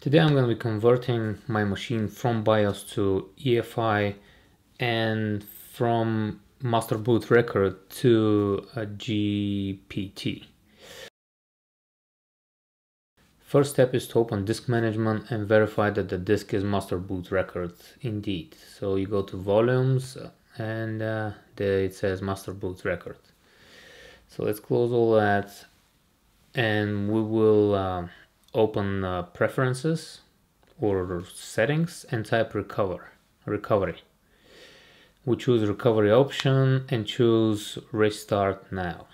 Today I'm going to be converting my machine from BIOS to EFI and from master boot record to a GPT. First step is to open disk management and verify that the disk is master boot record indeed. So you go to volumes and uh, there it says master boot record. So let's close all that and we will open uh, preferences or settings and type recover recovery. We choose recovery option and choose restart now.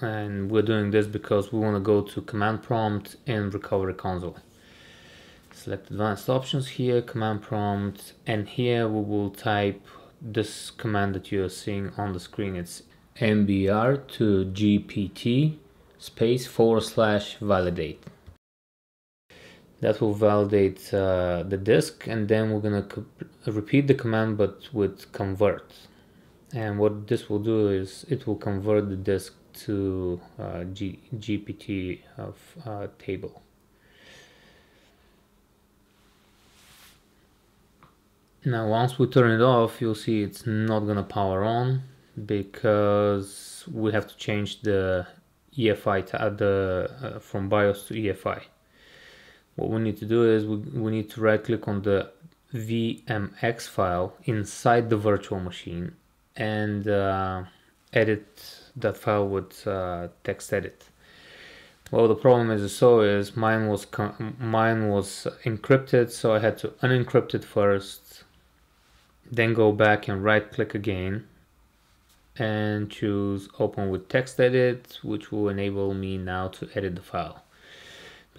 And we're doing this because we want to go to command prompt in recovery console. Select advanced options here command prompt and here we will type this command that you're seeing on the screen. It's mbr to gpt space forward slash validate that will validate uh, the disk and then we're gonna repeat the command but with convert and what this will do is it will convert the disk to uh, G GPT of uh, table. Now once we turn it off you'll see it's not gonna power on because we have to change the EFI tab the uh, from BIOS to EFI what we need to do is we, we need to right click on the VMX file inside the virtual machine and uh, edit that file with uh, text edit. Well, the problem is so is mine was mine was encrypted, so I had to unencrypt it first, then go back and right click again and choose open with text edit, which will enable me now to edit the file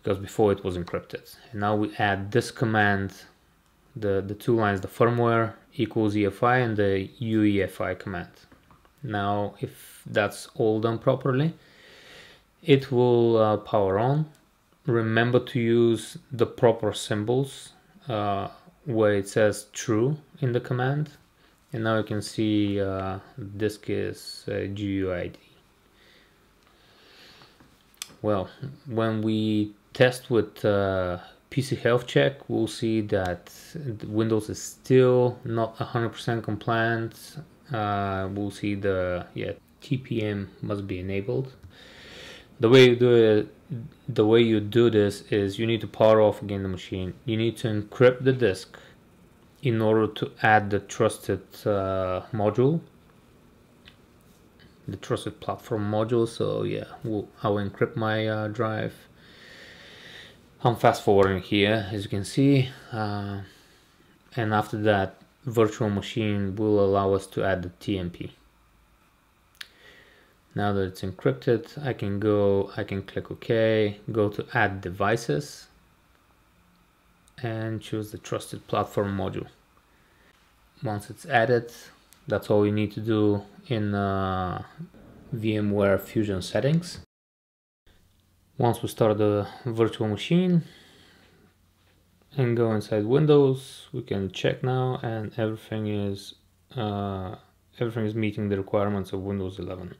because before it was encrypted. And now we add this command, the, the two lines, the firmware equals EFI and the UEFI command. Now, if that's all done properly, it will uh, power on. Remember to use the proper symbols uh, where it says true in the command. And now you can see uh, disk is uh, GUID. Well, when we test with uh, PC health check, we'll see that Windows is still not 100% compliant. Uh, we'll see the yeah TPM must be enabled. The way you do it, the way you do this is you need to power off again the machine. You need to encrypt the disk in order to add the trusted uh, module, the trusted platform module. So yeah, we'll, I will encrypt my uh, drive I'm fast forwarding here as you can see uh, and after that virtual machine will allow us to add the TMP now that it's encrypted I can go I can click OK go to add devices and choose the trusted platform module. Once it's added that's all you need to do in uh, VMware Fusion settings once we start the virtual machine and go inside Windows, we can check now and everything is uh, everything is meeting the requirements of Windows 11.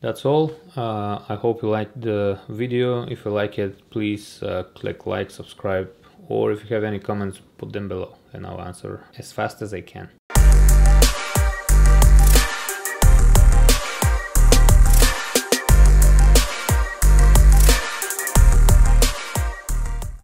That's all. Uh, I hope you liked the video. If you like it, please uh, click like, subscribe, or if you have any comments, put them below and I'll answer as fast as I can.